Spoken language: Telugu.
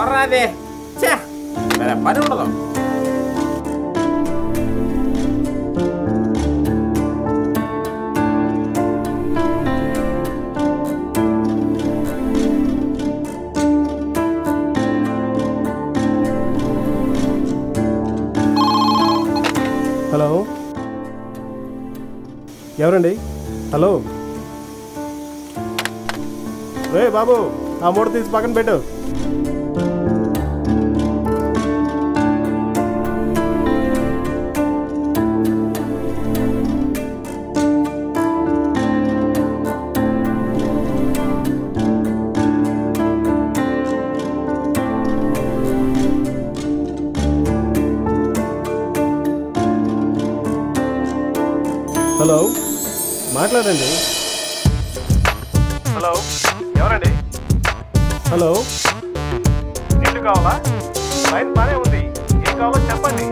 అది ఛే, వేరే పని ఉండదు. హలో? ఎవరండి? హలో? రే బాబు ఆ మూడు తీసి పక్కన పెట్టు. హలో మాట్లాడండి. హలో ఎవరండి? హలో. నీళ్ళు కావాలా? లైన్ బానే ఉంది. ఏం కావాలో చెప్పండి.